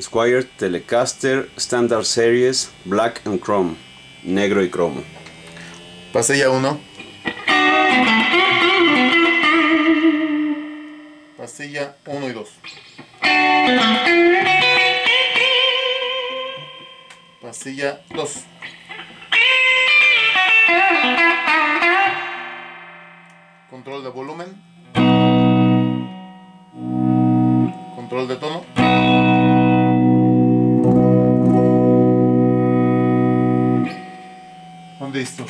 Squire Telecaster Standard Series Black and Chrome, negro y cromo. Pasilla 1. Pastilla 1 y 2. Pastilla 2. Control de volumen. Control de tono. listo.